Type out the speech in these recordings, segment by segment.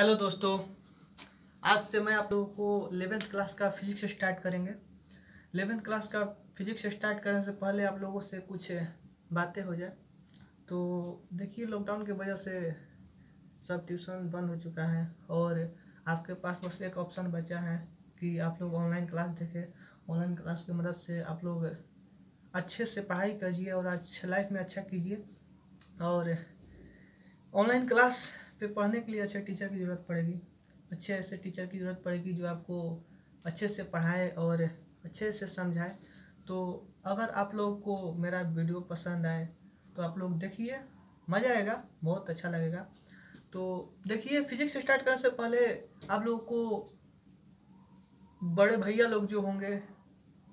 Hello दोस्तों, आज से मैं आप लोगों को एलेवेंथ क्लास का फिजिक्स स्टार्ट करेंगे। एलेवेंथ क्लास का फिजिक्स स्टार्ट करने से पहले आप लोगों से कुछ बातें हो जाए। तो देखिए लॉकडाउन की वजह से सब ट्यूशन बंद हो चुका है और आपके पास बस एक ऑप्शन बचा है कि आप लोग ऑनलाइन क्लास देखें। ऑनलाइन क्लास की मदद से आप लोग अच्छे से पढ़ाई कीजिए और अच्छे लाइफ में अच्छा कीजिए। और ऑनलाइन क्लास पे पढ़ने के लिए अच्छे टीचर की ज़रूरत पड़ेगी। अच्छे ऐसे टीचर की ज़रूरत पड़ेगी जो आपको अच्छे से पढ़ाए और अच्छे से समझाए। तो अगर आप लोग को मेरा वीडियो पसंद आए तो आप लोग देखिए, मज़ा आएगा, बहुत अच्छा लगेगा। तो देखिए फिजिक्स स्टार्ट करने से पहले आप लोगों को बड़े भैया लोग जो होंगे,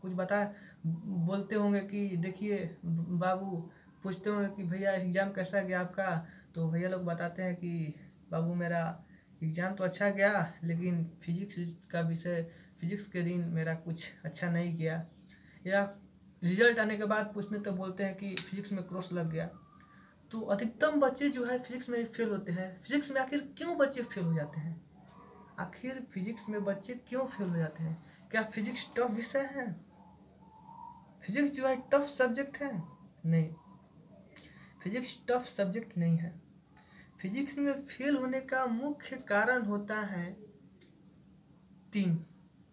कुछ बताए बोलते होंगे कि देखिए, बाबू, पूछते होंगे कि भैया एग्ज़ाम कैसा गया आपका? तो भैया लोग बताते हैं कि बाबू मेरा एग्ज़ाम तो अच्छा गया, लेकिन फिजिक्स का विषय, फिजिक्स के दिन मेरा कुछ अच्छा नहीं गया। या रिज़ल्ट आने के बाद पूछने तो बोलते हैं कि फिजिक्स में क्रॉस लग गया। तो अधिकतम बच्चे जो है फिजिक्स में फेल होते हैं। फिजिक्स में आखिर क्यों बच्चे फेल हो जाते हैं? आखिर फिजिक्स में बच्चे क्यों फेल हो जाते हैं? क्या फिजिक्स टफ विषय है? फिजिक्स जो है टफ सब्जेक्ट है? नहीं। फिजिक्स टफ सब्जेक्ट नहीं है। फिजिक्स में फेल होने का मुख्य कारण होता है तीन।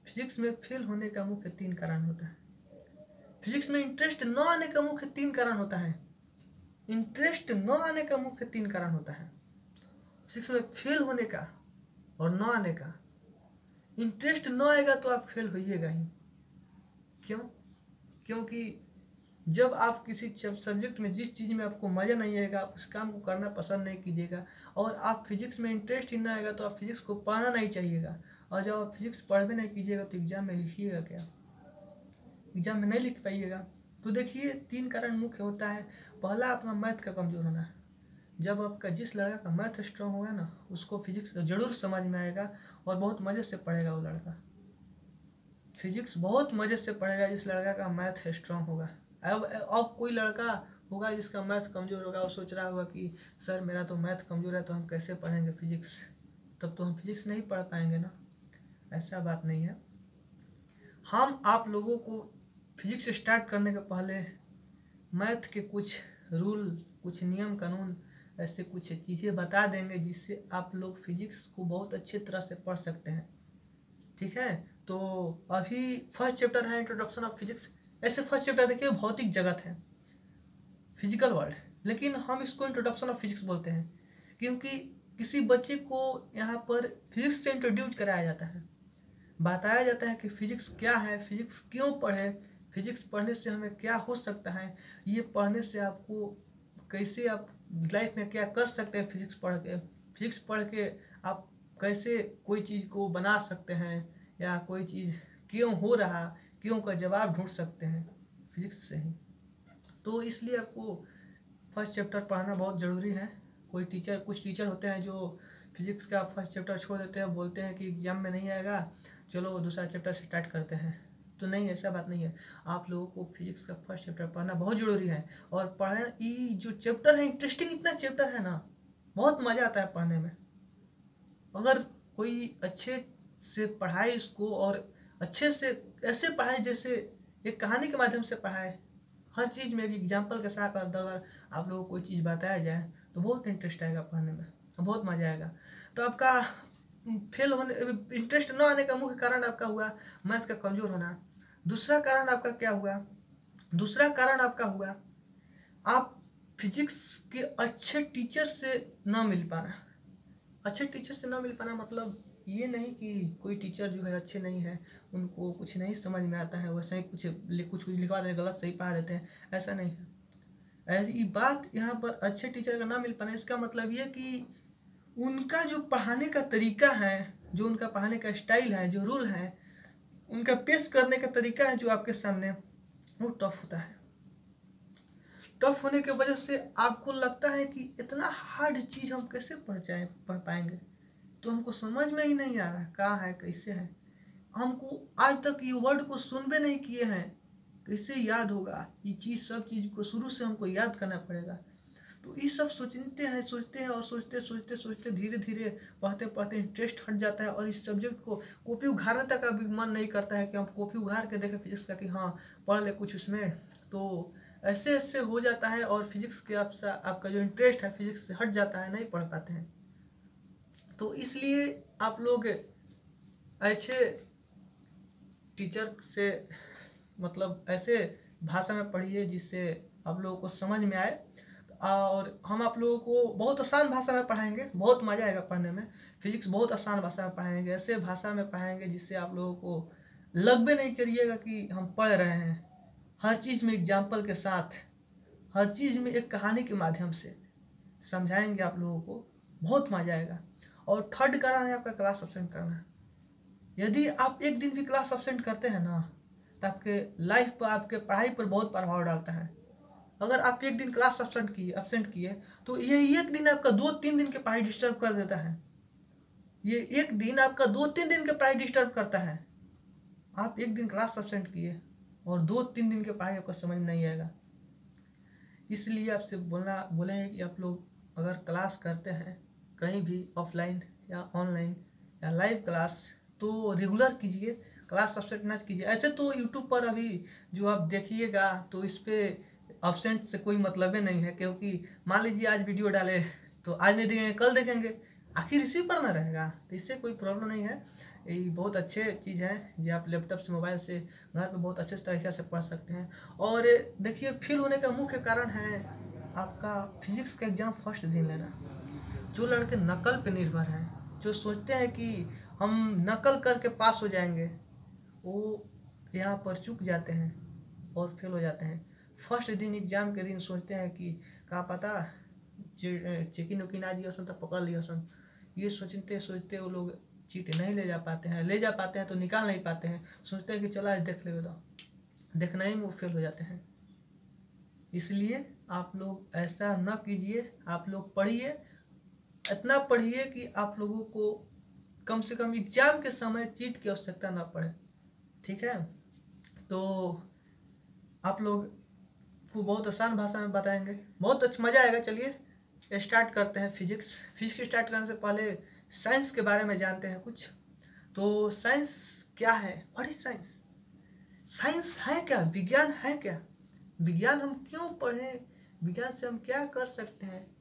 फिजिक्स में फेल होने का मुख्य तीन कारण होता है। फिजिक्स में इंटरेस्ट न आने का मुख्य तीन कारण होता है। इंटरेस्ट न आने का मुख्य तीन कारण होता है। फिजिक्स में फेल होने का और न आने का। इंटरेस्ट न आएगा तो आप फेल होइएगा ही। क्यों? क्योंकि जब आप किसी सब्जेक्ट में जिस चीज़ में आपको मज़ा नहीं आएगा, उस काम को करना पसंद नहीं कीजिएगा और आप फिजिक्स में इंटरेस्ट ही ना आएगा तो आप फिजिक्स को पढ़ना नहीं चाहिएगा। और जब आप फिजिक्स पढ़ भी नहीं कीजिएगा तो एग्ज़ाम में लिखिएगा क्या? एग्ज़ाम में नहीं लिख पाइएगा। तो देखिए, तीन कारण मुख्य होता है। पहला अपना मैथ का कमज़ोर होना। जब आपका जिस लड़का का मैथ स्ट्रॉन्ग होगा ना, उसको फिजिक्स ज़रूर समझ में आएगा और बहुत मज़े से पढ़ेगा वो लड़का। फिजिक्स बहुत मज़े से पढ़ेगा जिस लड़का का मैथ स्ट्रॉन्ग होगा। अब अब कोई लड़का होगा जिसका मैथ कमज़ोर होगा, वो सोच रहा होगा कि, सर, मेरा तो मैथ कमज़ोर है तो हम कैसे पढ़ेंगे फिजिक्स तब तो हम फिजिक्स नहीं पढ़ पाएँगे ना। ऐसा बात नहीं है। हम आप लोगों को फिजिक्स स्टार्ट करने के पहले मैथ के कुछ रूल कुछ नियम, कानून, ऐसे कुछ चीज़ें बता देंगे जिससे आप लोग फिजिक्स को बहुत अच्छी तरह से पढ़ सकते हैं। ठीक है? तो अभी फ़र्स्ट चैप्टर है इंट्रोडक्शन ऑफ़ फिजिक्स ऐसे फ़र्स्ट चैप्टर देखिए भौतिक जगत है फ़िज़िकल वर्ल्ड लेकिन हम इसको इंट्रोडक्शन ऑफ़ फिजिक्स बोलते हैं, क्योंकि किसी बच्चे को यहाँ पर फिजिक्स से इंट्रोड्यूस कराया जाता है। बताया जाता है कि फिजिक्स क्या है फिजिक्स क्यों पढ़े फिजिक्स पढ़ने से हमें क्या हो सकता है, ये पढ़ने से आपको कैसे आप लाइफ में क्या कर सकते हैं फिजिक्स पढ़ के फिजिक्स पढ़ के आप कैसे कोई चीज़ को बना सकते हैं या कोई चीज़ क्यों हो रहा क्यों का जवाब ढूंढ सकते हैं फिजिक्स से ही। तो इसलिए आपको फ़र्स्ट चैप्टर पढ़ना बहुत ज़रूरी है। कोई टीचर कुछ टीचर होते हैं जो फिजिक्स का फ़र्स्ट चैप्टर छोड़ देते हैं, बोलते हैं कि एग्ज़ाम में नहीं आएगा, चलो दूसरा चैप्टर स्टार्ट करते हैं। तो नहीं, ऐसा बात नहीं है। आप लोगों को फिजिक्स का फ़र्स्ट चैप्टर पढ़ना बहुत ज़रूरी है। और पढ़ना ये जो चैप्टर है इंटरेस्टिंग इतना चैप्टर है ना, बहुत मज़ा आता है पढ़ने में। अगर कोई अच्छे से पढ़ाए इसको और अच्छे से, ऐसे पढ़ाए जैसे एक कहानी के माध्यम से पढ़ाए। हर चीज़ में भी एग्ज़ाम्पल के साथ अगर आप लोगों को कोई चीज़ बताया जाए तो बहुत इंटरेस्ट आएगा पढ़ने में बहुत मज़ा आएगा। तो आपका फेल होने इंटरेस्ट न आने का मुख्य कारण आपका हुआ मैथ का कमज़ोर होना। दूसरा कारण आपका क्या हुआ? दूसरा कारण आपका हुआ, आप फिजिक्स के अच्छे टीचर से ना मिल पाना। अच्छे टीचर से ना मिल पाना मतलब ये नहीं कि कोई टीचर जो है अच्छे नहीं है, उनको कुछ नहीं समझ में आता है वैसे ही कुछ कुछ कुछ लिखवा देते गलत सही पढ़ा देते हैं, ऐसा नहीं है। ऐसी बात यहाँ पर अच्छे टीचर का ना मिल पाना, इसका मतलब ये कि उनका जो पढ़ाने का तरीका है, जो उनका पढ़ाने का स्टाइल है, जो रूल है, उनका पेश करने का तरीका है जो आपके सामने, वो टफ होता है। टफ होने की वजह से आपको लगता है कि इतना हार्ड चीज़ हम कैसे पढ़ जाए, पढ़ पाएँगे? तो हमको समझ में ही नहीं आ रहा कहाँ है, कैसे है। हमको आज तक ये वर्ड को सुन भी नहीं किए हैं, कैसे याद होगा। ये चीज़, सब चीज़ को शुरू से हमको याद करना पड़ेगा। तो ये सब सोचते हैं सोचते हैं और सोचते सोचते सोचते धीरे धीरे पढ़ते पढ़ते इंटरेस्ट हट जाता है और इस सब्जेक्ट को कॉपी उघारने तक का भी मन नहीं करता है कि हम कॉपी उघार के देखें फिजिक्स का कि हाँ पढ़ ले कुछ उसमें। तो ऐसे ऐसे हो जाता है और फिजिक्स के आपका जो इंटरेस्ट है फिजिक्स से हट जाता है, नहीं पढ़ पाते हैं। तो इसलिए आप लोग ऐसे टीचर से मतलब ऐसे भाषा में पढ़िए जिससे आप लोगों को समझ में आए। और हम आप लोगों को बहुत आसान भाषा में पढ़ाएँगे, बहुत मज़ा आएगा पढ़ने में। फिजिक्स बहुत आसान भाषा में पढ़ाएँगे, ऐसे भाषा में पढ़ाएँगे जिससे आप लोगों को लग भी नहीं करिएगा कि हम पढ़ रहे हैं। हर चीज़ में एग्ज़ाम्पल के साथ, हर चीज़ में एक कहानी के माध्यम से समझाएँगे आप लोगों को, बहुत मज़ा आएगा। और थर्ड कारण है, आपका क्लास अब्सेंट करना यदि आप एक दिन भी क्लास अब्सेंट करते हैं ना तो आपके लाइफ पर, आपके पढ़ाई पर बहुत प्रभाव डालता है। अगर आप एक दिन क्लास अब्सेंट किए अब्सेंट किए तो ये एक दिन आपका दो तीन दिन के पढ़ाई डिस्टर्ब कर देता है। ये एक दिन आपका दो तीन दिन के पढ़ाई डिस्टर्ब करता है। आप एक दिन क्लास अब्सेंट किए और दो तीन दिन के पढ़ाई आपको समझ नहीं आएगा। इसलिए आपसे बोलना, बोलेंगे कि आप लोग अगर क्लास करते हैं कहीं भी ऑफलाइन या ऑनलाइन या लाइव क्लास तो रेगुलर कीजिए क्लास सब्सेंट ना कीजिए। ऐसे तो यूट्यूब पर अभी जो आप देखिएगा तो इस पर अब्सेंट से कोई मतलब ही नहीं है, क्योंकि मान लीजिए आज वीडियो डाले तो आज नहीं देखेंगे, कल देखेंगे। आखिर इसी पर ना रहेगा तो इससे कोई प्रॉब्लम नहीं है। ये बहुत अच्छे चीज़ है जो आप लैपटॉप से मोबाइल से, घर पे बहुत अच्छे तरीके से पढ़ सकते हैं। और देखिए फेल होने का मुख्य कारण है आपका फिजिक्स का एग्ज़ाम फ़र्स्ट दिन लेना। जो लड़के नकल पे निर्भर हैं, जो सोचते हैं कि हम नकल करके पास हो जाएँगे, वो यहाँ पर चुक जाते हैं और फेल हो जाते हैं। फ़र्स्ट दिन एग्ज़ाम के दिन सोचते हैं कि कहा पता चेकिन उकिन आ जियो तो पकड़ लिया सन ये सोचते सोचते वो लोग चीट नहीं ले जा पाते हैं। ले जा पाते हैं तो निकाल नहीं पाते हैं। सोचते हैं कि चलो आज देख ले तो। देखना ही में वो फेल हो जाते हैं। इसलिए आप लोग ऐसा न कीजिए, आप लोग पढ़िए इतना पढ़िए कि आप लोगों को कम से कम एग्ज़ाम के समय चीट की आवश्यकता ना पड़े, ठीक है? तो आप लोग को बहुत आसान भाषा में बताएँगे। बहुत अच्छा मज़ा आएगा, चलिए। स्टार्ट करते हैं फिजिक्स। फिजिक्स स्टार्ट करने से पहले साइंस के बारे में जानते हैं कुछ। तो साइंस क्या है? व्हाट इज़ साइंस साइंस है क्या? विज्ञान है क्या? विज्ञान हम क्यों पढ़ें? विज्ञान से हम क्या कर सकते हैं?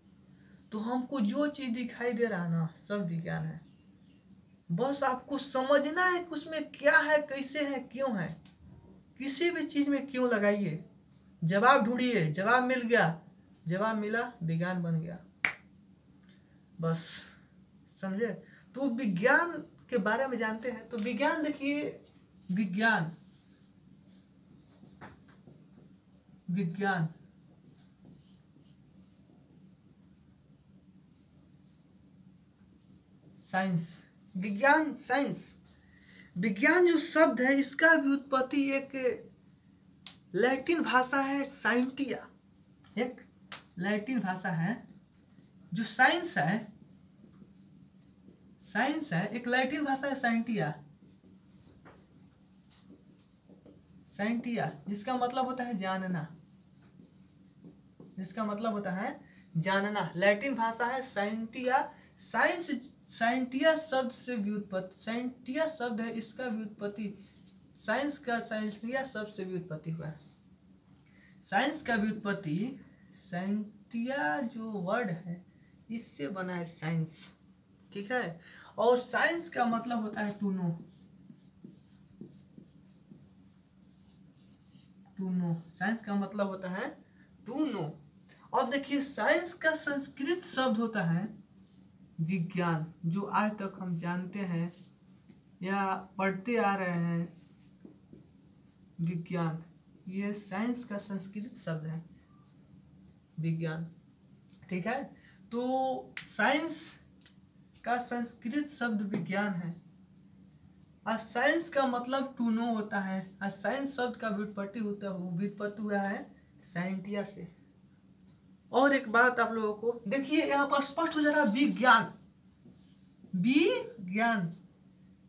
तो हमको जो चीज़ दिखाई दे रहा ना सब विज्ञान है। बस आपको समझना है कि उसमें क्या है, कैसे है, क्यों है। किसी भी चीज़ में क्यों लगाइए। जवाब ढूंढिए, जवाब मिल गया। जवाब मिला, विज्ञान बन गया। बस, समझे? तो विज्ञान के बारे में जानते हैं। तो विज्ञान देखिए, विज्ञान। विज्ञान। साइंस। विज्ञान साइंस। विज्ञान जो शब्द है, इसका भी उत्पत्ति एक लैटिन भाषा है, साइंटिया। एक लैटिन भाषा है, जो साइंस है। साइंस है, एक लैटिन भाषा है, साइंटिया। साइंटिया, जिसका मतलब होता है जानना। जिसका मतलब होता है जानना। लैटिन भाषा है, साइंटिया। साइंस साइंटिया शब्द से व्युत्पत्ति, साइंटिया शब्द है, इसका व्युत्पत्ति, साइंस का, साइंटिया शब्द से व्युत्पत्ति हुआ है। साइंस का व्युत्पत्ति, साइंटिया जो वर्ड है, इससे बना है साइंस, ठीक है? और साइंस का मतलब होता है to know to know science का मतलब होता है टू नो अब देखिए, साइंस का संस्कृत शब्द होता है विज्ञान, जो आज तक हम जानते हैं या पढ़ते आ रहे हैं, विज्ञान। ये साइंस का संस्कृत शब्द है, विज्ञान। ठीक है? तो साइंस का संस्कृत शब्द विज्ञान है। और साइंस का मतलब टू नो होता है। और साइंस शब्द का व्युत्पत्ति होता है, व्युत्पत्ति हुआ है साइंटिया से। और एक बात आप लोगों को, देखिए यहाँ पर स्पष्ट हो जा रहा विज्ञान। विज्ञान,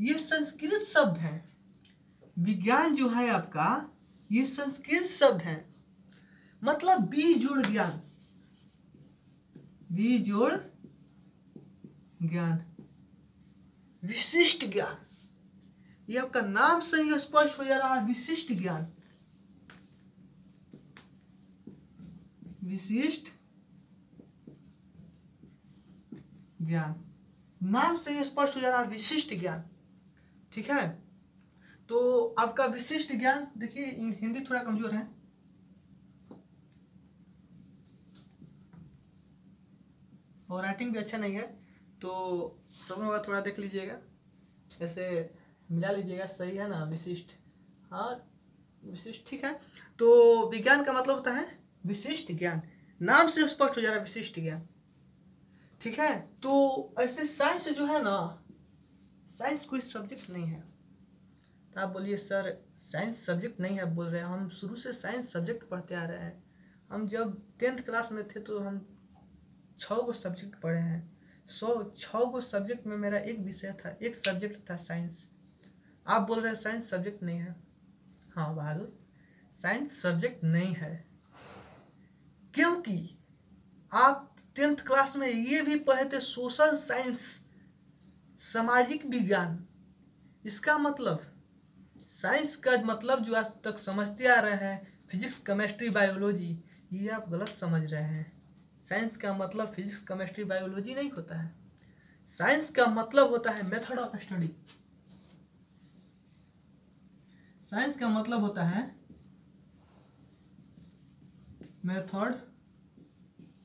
ये संस्कृत शब्द है। विज्ञान जो है आपका, ये संस्कृत शब्द है। मतलब बी जुड़ ज्ञान। बी जोड़ ज्ञान। विशिष्ट ज्ञान। ये आपका नाम से ही स्पष्ट हो जा रहा है, विशिष्ट ज्ञान। विशिष्ट ज्ञान। नाम से ही स्पष्ट हो जा रहा है विशिष्ट ज्ञान। ठीक है? तो आपका विशिष्ट ज्ञान, देखिए हिंदी थोड़ा कमज़ोर है। और राइटिंग भी अच्छा नहीं है तो होगा, थोड़ा देख लीजिएगा। ऐसे मिला लीजिएगा, सही है ना, विशिष्ट। हाँ विशिष्ट, ठीक है। तो विज्ञान का मतलब होता है विशिष्ट ज्ञान। नाम से स्पष्ट हो जा रहा है विशिष्ट ज्ञान। ठीक है? तो ऐसे साइंस जो है ना साइंस कोई सब्जेक्ट नहीं है। तो आप बोलिए, सर साइंस सब्जेक्ट नहीं है बोल रहे हैं। हम शुरू से साइंस सब्जेक्ट पढ़ते आ रहे हैं। हम जब टेंथ क्लास में थे तो हम छः गो सब्जेक्ट पढ़े हैं। सौ छः गो सब्जेक्ट में मेरा एक विषय था, एक सब्जेक्ट था साइंस आप बोल रहे हैं साइंस सब्जेक्ट नहीं है? हाँ बहादुर। साइंस सब्जेक्ट नहीं है। क्योंकि आप टेंथ क्लास में ये भी पढ़े थे सोशल साइंस, सामाजिक विज्ञान। इसका मतलब साइंस का मतलब जो आज तक समझते आ रहे हैं, फिजिक्स, केमिस्ट्री, बायोलॉजी, ये आप गलत समझ रहे हैं। साइंस का मतलब फिजिक्स, केमिस्ट्री, बायोलॉजी नहीं होता है। साइंस का मतलब होता है मेथड ऑफ़ स्टडी। साइंस का मतलब होता है मेथड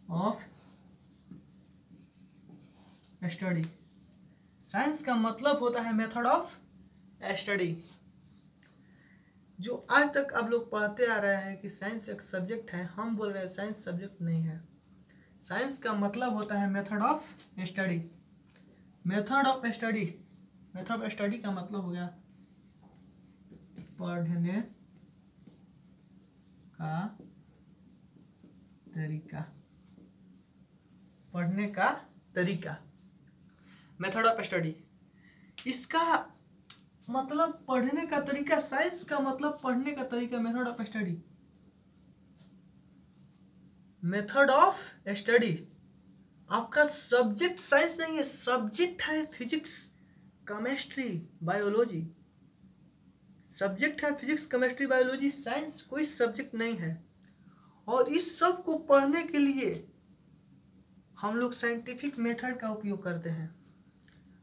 ऑफ़ स्टडी साइंस का मतलब होता है मेथड ऑफ़ स्टडी जो आज तक आप लोग पढ़ते आ रहे हैं कि साइंस एक सब्जेक्ट है, हम बोल रहे हैं साइंस सब्जेक्ट नहीं है. साइंस का मतलब होता है method of study method of study method of study का मतलब हो गया पढ़ने का तरीका. पढ़ने का तरीका. Method of study. इसका मतलब पढ़ने का तरीका, साइंस का मतलब पढ़ने का तरीका method of study. Method of study. आपका सब्जेक्ट साइंस नहीं है, सब्जेक्ट है फिजिक्स, केमिस्ट्री, बायोलॉजी। सब्जेक्ट है फिजिक्स, केमिस्ट्री, बायोलॉजी, साइंस कोई सब्जेक्ट नहीं है। और इस सबको पढ़ने के लिए हम लोग साइंटिफिक मेथड का उपयोग करते हैं।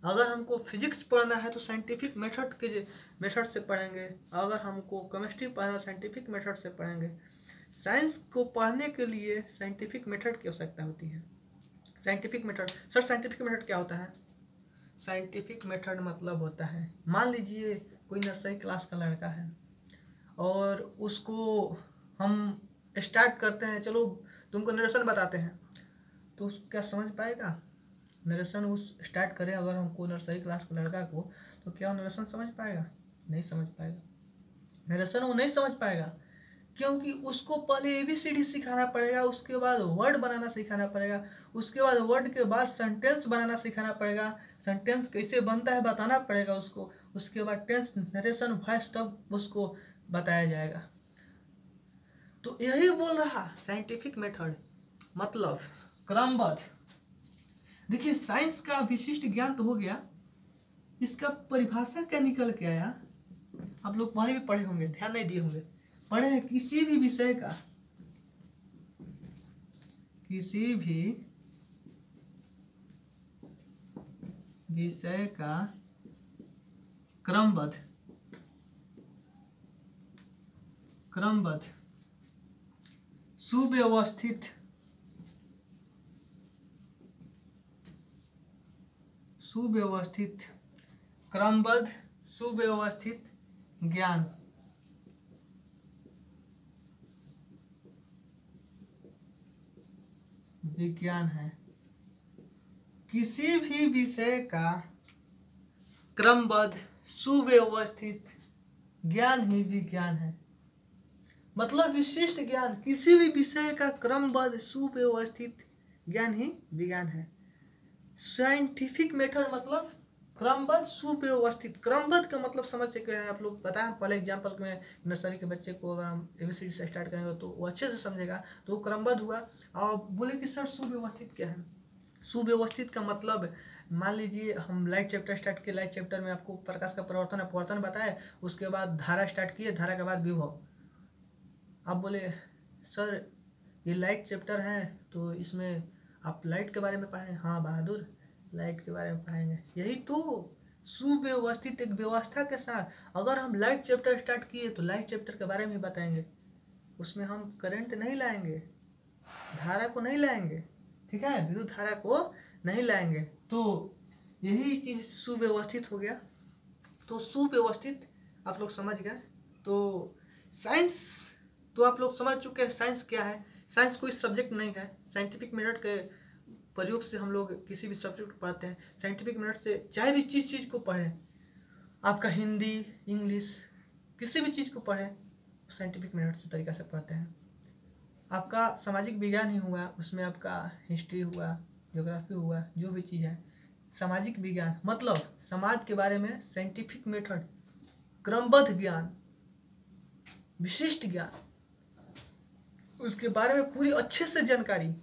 अगर हमको फिजिक्स पढ़ना है तो साइंटिफिक मेथड के मेथड से पढ़ेंगे। अगर हमको केमिस्ट्री पढ़ना साइंटिफिक मेथड से पढ़ेंगे। साइंस को पढ़ने के लिए साइंटिफिक मेथड की आवश्यकता होती है। Scientific method sir scientific method क्या होता है? साइंटिफिक मेथड मतलब होता है, मान लीजिए कोई नर्सरी क्लास का लड़का है और उसको हम स्टार्ट करते हैं, चलो तुमको नरेशन बताते हैं। तो क्या समझ पाएगा? नरेशन उस स्टार्ट करें अगर हमको नर्सरी क्लास का लड़का को तो क्या नरेशन समझ पाएगा? नहीं समझ पाएगा। नरेशन वो नहीं समझ पाएगा, क्योंकि उसको पहले ए बी सी डी सिखाना पड़ेगा, उसके बाद वर्ड बनाना सिखाना पड़ेगा, उसके बाद वर्ड के बाद सेंटेंस बनाना सिखाना पड़ेगा सेंटेंस कैसे बनता है बताना पड़ेगा उसको, उसके बाद टेंस नरेशन वॉइस तब उसको बताया जाएगा। तो यही बोल रहा साइंटिफिक मेथड मतलब क्रमबद्ध। देखिए साइंस का विशिष्ट ज्ञान तो हो गया। इसका परिभाषा क्या निकल के आया? आप लोग पहले भी पढ़े होंगे, ध्यान नहीं दिए होंगे। पढ़े हैं किसी भी विषय का, किसी भी विषय का क्रमबद्ध क्रमबद्ध, सुव्यवस्थित सुव्यवस्थित, क्रमबद्ध, सुव्यवस्थित ज्ञान। विज्ञान है। किसी भी विषय का क्रमबद्ध, सुव्यवस्थित ज्ञान ही विज्ञान है। मतलब विशिष्ट ज्ञान, किसी भी विषय का क्रमबद्ध, सुव्यवस्थित ज्ञान ही विज्ञान है। साइंटिफिक मेथड मतलब क्रमबद्ध, सुव्यवस्थित। क्रमबद्ध का मतलब समझ सके हैं, आप लोग बताएँ। पहले एग्ज़ाम्पल में नर्सरी के बच्चे को अगर हम एबीसीडी से स्टार्ट करेंगे तो वो अच्छे से समझेगा। तो वो क्रमबद्ध हुआ। और बोले कि, सर, सुव्यवस्थित क्या है? सुव्यवस्थित का मतलब मान लीजिए हम लाइट चैप्टर स्टार्ट किए। लाइट चैप्टर में आपको प्रकाश का परिवर्तन अपवर्तन बताए उसके बाद धारा स्टार्ट किए धारा के बाद विभव। आप बोले, सर, ये लाइट चैप्टर है तो इसमें आप लाइट के बारे में पढ़े हाँ बहादुर, लाइट के बारे में पढ़ाएँगे यही तो सुव्यवस्थित एक व्यवस्था के साथ अगर हम लाइट चैप्टर स्टार्ट किए तो लाइट चैप्टर के बारे में बताएँगे। उसमें हम करंट नहीं लाएँगे, धारा को नहीं लाएँगे, ठीक है? विद्युत धारा को नहीं लाएँगे। तो यही चीज़ सुव्यवस्थित हो गया। तो सुव्यवस्थित आप लोग समझ गए। तो साइंस तो आप लोग समझ चुके हैं साइंस क्या है। साइंस कोई सब्जेक्ट नहीं है। साइंटिफिक मेथड के प्रयोग से हम लोग किसी भी सब्जेक्ट को पढ़ते हैं। साइंटिफिक मेथड से चाहे भी चीज़ चीज़ को पढ़ें, आपका हिंदी, इंग्लिश, किसी भी चीज़ को पढ़ें साइंटिफिक मेथड से तरीका से पढ़ते हैं। आपका सामाजिक विज्ञान ही हुआ, उसमें आपका हिस्ट्री हुआ ज्योग्राफी हुआ, जो भी चीज़ है। सामाजिक विज्ञान मतलब समाज के बारे में साइंटिफिक मेथड क्रमबद्ध ज्ञान, विशिष्ट ज्ञान उसके बारे में पूरी अच्छे से जानकारी।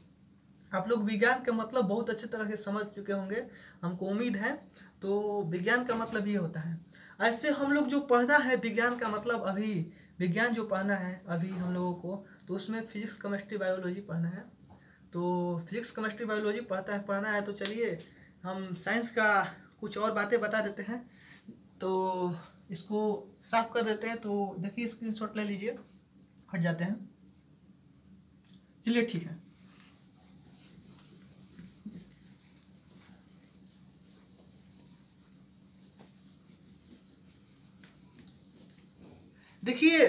आप लोग विज्ञान का मतलब बहुत अच्छे तरह से समझ चुके होंगे, हमको उम्मीद है। तो विज्ञान का मतलब ये होता है। ऐसे हम लोग जो पढ़ना है, विज्ञान का मतलब अभी, विज्ञान जो पढ़ना है, अभी हम लोगों को तो उसमें फिजिक्स, केमिस्ट्री, बायोलॉजी पढ़ना है। तो फिजिक्स, केमिस्ट्री, बायोलॉजी पढ़ता है, पढ़ना है तो चलिए हम साइंस का कुछ और बातें बता देते हैं। तो इसको साफ़ कर देते हैं तो देखिए स्क्रीनशॉट ले लीजिए, हट जाते हैं। चलिए ठीक है। देखिए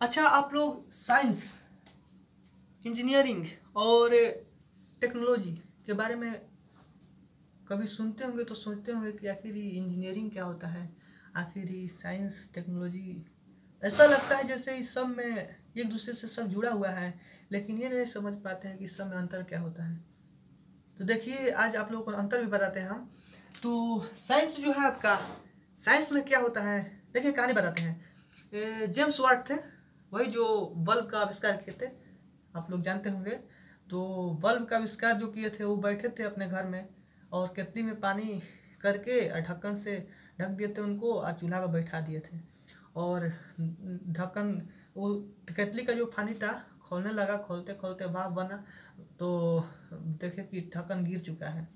अच्छा आप लोग साइंस, इंजीनियरिंग और टेक्नोलॉजी के बारे में कभी सुनते होंगे तो सोचते होंगे कि आखिर इंजीनियरिंग क्या होता है? आखिर साइंस, टेक्नोलॉजी, ऐसा लगता है जैसे इस सब में एक दूसरे से सब जुड़ा हुआ है, लेकिन ये नहीं समझ पाते हैं कि सब में अंतर क्या होता है। तो देखिए, आज आप लोगों को अंतर भी बताते हैं हम। तो साइंस जो है आपका साइंस में क्या होता है? देखिए, कहानी बताते हैं। जेम्स वाट थे, वही जो बल्ब का आविष्कार किए थे, आप लोग जानते होंगे। तो बल्ब का आविष्कार जो किए थे, वो बैठे थे अपने घर में और केतली में पानी करके ढक्कन से ढक दिए थे उनको और चूल्हा पर बैठा दिए थे। और ढक्कन वो केतली का जो पानी था, खोलने लगा, खोलते खोलते भाप बना तो देखे कि ढक्कन गिर चुका है।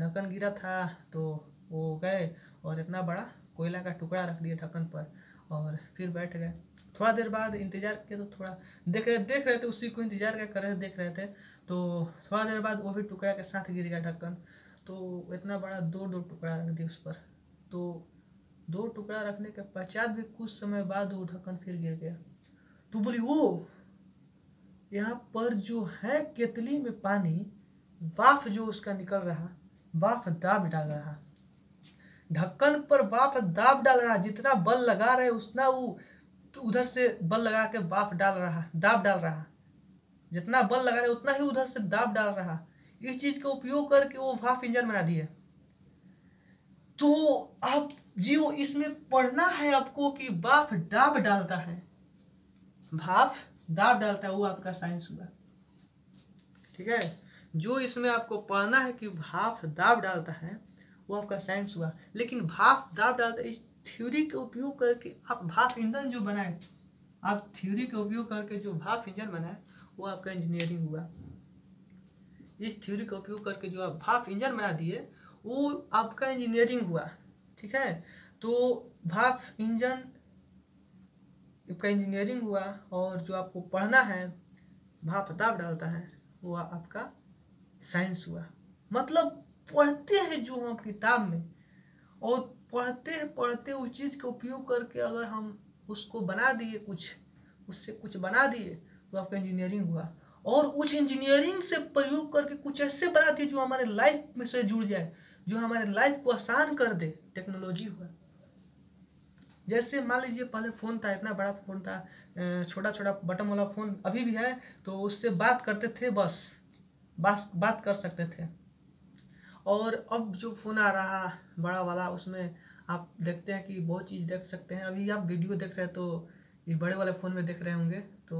ढक्कन गिरा था तो वो गए और इतना बड़ा कोयला का टुकड़ा रख दिया ढक्कन पर और फिर बैठ गए। थोड़ा देर बाद इंतज़ार किया तो थोड़ा देख रहे देख रहे थे, उसी को इंतज़ार क्या कर रहे, देख रहे थे। तो थोड़ा देर बाद वो भी टुकड़ा के साथ गिर गया ढक्कन। तो इतना बड़ा दो दो टुकड़ा रख दिया उस पर। तो दो टुकड़ा रखने के पश्चात भी कुछ समय बाद वो ढक्कन फिर गिर गया। तो बोली वो यहाँ पर जो है केतली में पानी, वाफ जो उसका निकल रहा, वाफ दाब डाल रहा। ढक्कन पर वाफ दाब डाल रहा, जितना बल लगा रहे उतना वो तो उधर से बल लगा के वाफ डाल रहा, दाब डाल रहा। जितना बल लगा रहे उतना ही उधर से दाब डाल रहा। इस चीज़ का उपयोग करके वो वाफ इंजन बना दिए। तो आप जियो, इसमें पढ़ना है आपको कि बाफ दाब डालता है। भाफ दाब डालता है, वो आपका साइंस हुआ ठीक है? जो इसमें आपको पढ़ना है कि भाफ दाब डालता है, वो आपका साइंस हुआ लेकिन भाफ दाब डालता है, इस थ्योरी का उपयोग करके आप भाप इंजन जो बनाए, आप थ्योरी का उपयोग करके जो भाप इंजन बनाए, वो आपका इंजीनियरिंग हुआ इस थ्योरी का उपयोग करके जो आप भाप इंजन बना दिए, वो आपका इंजीनियरिंग हुआ। ठीक है? तो भाप इंजन का इंजीनियरिंग हुआ और जो आपको पढ़ना है भाप दाब डालता है, वो आपका साइंस हुआ। मतलब पढ़ते हैं जो हम किताब में और पढ़ते हैं, पढ़ते उस चीज़ का उपयोग करके अगर हम उसको बना दिए कुछ, उससे कुछ बना दिए तो आपका इंजीनियरिंग हुआ। और उस इंजीनियरिंग से प्रयोग करके कुछ ऐसे बना दिए जो हमारे लाइफ में से जुड़ जाए, जो हमारे लाइफ को आसान कर दे। टेक्नोलॉजी हुआ। जैसे मान लीजिए पहले फ़ोन था, इतना बड़ा फ़ोन था छोटा छोटा बटन वाला फ़ोन अभी भी है तो उससे बात करते थे बस बात बात कर सकते थे। और अब जो फ़ोन आ रहा, बड़ा वाला, उसमें आप देखते हैं कि बहुत चीज़ देख सकते हैं। अभी आप वीडियो देख रहे हैं तो इस बड़े वाले फ़ोन में देख रहे होंगे तो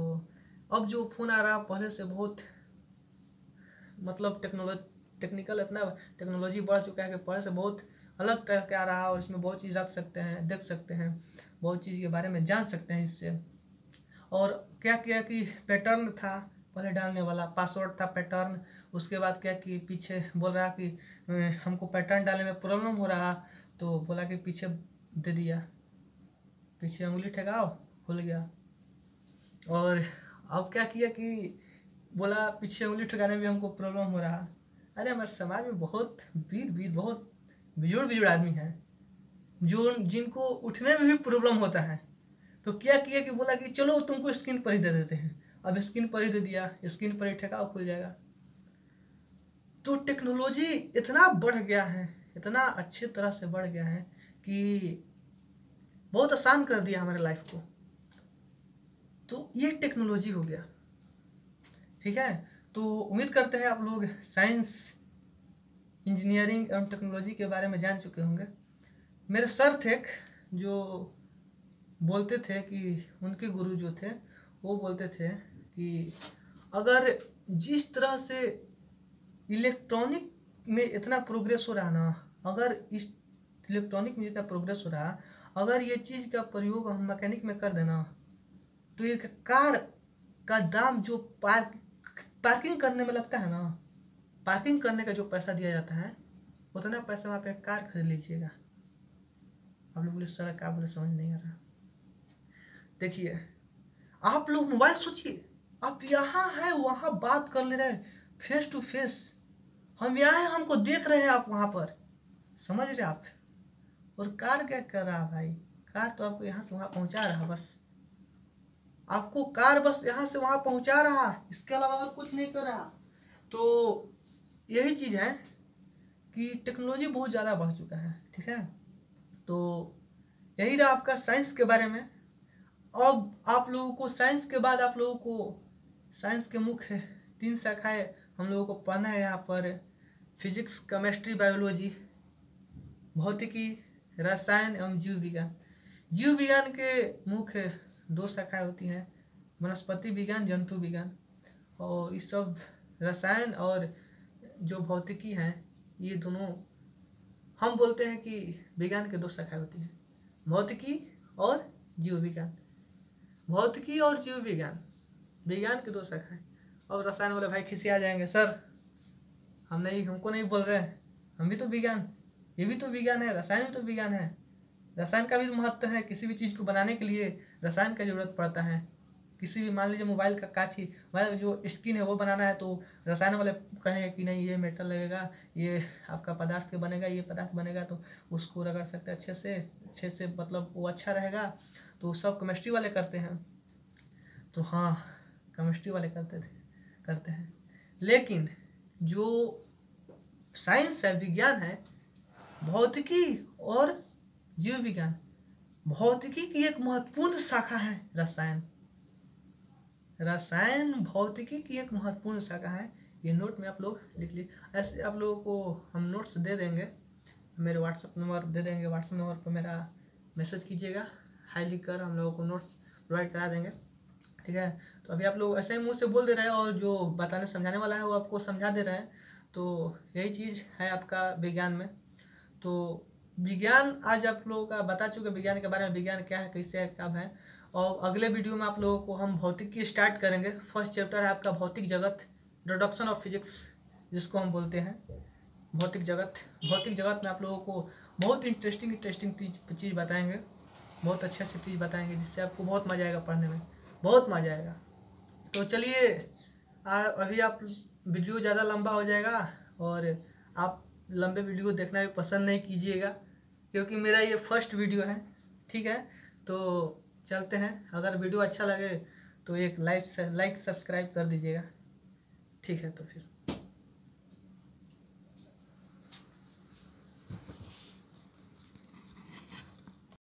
अब जो फ़ोन आ रहा, पहले से बहुत मतलब टेक्नोलॉजी टेक्निकल इतना, टेक्नोलॉजी बढ़ चुका है कि पहले से बहुत अलग तरह के रहा और इसमें बहुत चीज़ रख सकते हैं, देख सकते हैं, बहुत चीज़ के बारे में जान सकते हैं इससे। और क्या किया कि पैटर्न था, पहले डालने वाला पासवर्ड था पैटर्न उसके बाद क्या कि पीछे बोल रहा कि हमको पैटर्न डालने में प्रॉब्लम हो रहा। तो बोला कि पीछे दे दिया। पीछे उंगली ठेकाओ, खुल गया। और अब क्या किया कि बोला, पीछे उंगली ठेकाने में हमको प्रॉब्लम हो रहा। अरे हमारे समाज में बहुत वीर वीर बहुत बिजुड़ बिजुड़ आदमी हैं, जो जिनको उठने में भी प्रॉब्लम होता है। तो क्या किया कि बोला कि चलो तुमको स्क्रीन पर ही दे देते हैं। अब स्क्रीन पर ही दे दिया स्क्रीन पर ही ठेकाव खुल जाएगा। तो टेक्नोलॉजी इतना बढ़ गया है, इतना अच्छे तरह से बढ़ गया है कि बहुत आसान कर दिया हमारे लाइफ को। तो ये टेक्नोलॉजी हो गया। ठीक है? तो उम्मीद करते हैं आप लोग साइंस इंजीनियरिंग एवं टेक्नोलॉजी के बारे में जान चुके होंगे। मेरे सर थे जो बोलते थे कि, उनके गुरु जो थे, वो बोलते थे कि, अगर जिस तरह से इलेक्ट्रॉनिक में इतना प्रोग्रेस हो रहा ना, अगर इस इलेक्ट्रॉनिक में जितना प्रोग्रेस हो रहा, अगर ये चीज़ का प्रयोग हम मैकेनिक में कर देना तो एक कार का दाम जो पार्क पार्किंग करने में लगता है ना पार्किंग करने का जो पैसा दिया जाता है, उतना पैसा वहाँ पे कार खरीद लीजिएगा। आप लोग बोले सर क्या बोले समझ नहीं आ रहा। देखिए, आप लोग मोबाइल सोचिए, आप यहाँ है, वहाँ बात कर ले रहे हैं फेस टू फेस हम यहाँ हैं, हमको देख रहे हैं आप वहाँ पर। समझ रहे आप? और कार क्या कर रहा भाई? कार तो आपको यहाँ से वहाँ पहुँचा रहा बस। आपको कार बस यहाँ से वहाँ पहुँचा रहा इसके अलावा और कुछ नहीं कर रहा। तो यही चीज़ है कि टेक्नोलॉजी बहुत ज़्यादा बढ़ चुका है, ठीक है? तो यही रहा आपका साइंस के बारे में। अब आप लोगों को साइंस के बाद आप लोगों को साइंस के मुख्य तीन शाखाएँ हम लोगों को पढ़ना है यहाँ पर। फिजिक्स, केमिस्ट्री, बायोलॉजी, भौतिकी, रसायन एवं जीव विज्ञान। जीव विज्ञान के मुख्य दो शाखाएँ होती हैं, वनस्पति विज्ञान, जंतु विज्ञान। और इस सब रसायन और जो भौतिकी हैं, ये दोनों, हम बोलते हैं कि विज्ञान के दो शाखाएँ होती हैं। भौतिकी और जीव विज्ञान भौतिकी और जीव विज्ञान विज्ञान की दो शाखाएँ और रसायन वाले भाई खिसी आ जाएँगे, सर, हम नहीं, हमको नहीं बोल रहे हैं। हम भी तो विज्ञान, ये भी तो विज्ञान है, रसायन भी तो विज्ञान है। रसायन का भी महत्व है किसी भी चीज़ को बनाने के लिए, रसायन का ज़रूरत पड़ता है। किसी भी, मान लीजिए मोबाइल का कांच ही जो स्किन है वो बनाना है तो रसायन वाले कहेंगे कि नहीं, ये मेटल लगेगा, ये आपका पदार्थ के बनेगा, ये पदार्थ बनेगा तो उसको रगड़ सकते अच्छे से अच्छे से मतलब वो अच्छा रहेगा तो सब केमिस्ट्री वाले करते हैं। तो हाँ केमिस्ट्री वाले करते थे, करते हैं। लेकिन जो साइंस है, विज्ञान है, भौतिकी और जीव विज्ञान, भौतिकी की एक महत्वपूर्ण शाखा है रसायन। रसायन भौतिकी की एक महत्वपूर्ण शाखा है। ये नोट में आप लोग लिख लीजिए ऐसे आप लोगों को हम नोट्स दे देंगे। मेरे व्हाट्सअप नंबर दे देंगे। व्हाट्सअप नंबर पर मेरा मैसेज कीजिएगा। हाई लिख कर हम लोगों को नोट्स प्रोवाइड करा देंगे। ठीक है? तो अभी आप लोग ऐसे ही मुँह से बोल दे रहे हैं और जो बताने समझाने वाला है वो आपको समझा दे रहे हैं। तो यही चीज़ है आपका विज्ञान में। तो विज्ञान आज आप लोगों का बता चुके विज्ञान के बारे में विज्ञान क्या है, कैसे है, कब है? और अगले वीडियो में आप लोगों को हम भौतिक की स्टार्ट करेंगे। फ़र्स्ट चैप्टर है आपका भौतिक जगत इंट्रोडक्शन ऑफ़ फिजिक्स जिसको हम बोलते हैं। भौतिक जगत भौतिक जगत में आप लोगों को बहुत इंटरेस्टिंग इंटरेस्टिंग चीज़ बताएँगे। बहुत अच्छे अच्छी चीज़ बताएँगे, जिससे आपको बहुत मज़ा आएगा पढ़ने में। बहुत मज़ा आएगा। तो चलिए अभी आप वीडियो ज़्यादा लंबा हो जाएगा और आप लंबे वीडियो देखना भी पसंद नहीं कीजिएगा, क्योंकि मेरा ये फ़र्स्ट वीडियो है, ठीक है? तो चलते हैं। अगर वीडियो अच्छा लगे तो एक लाइक लाइक सब्सक्राइब कर दीजिएगा। ठीक है तो फिर।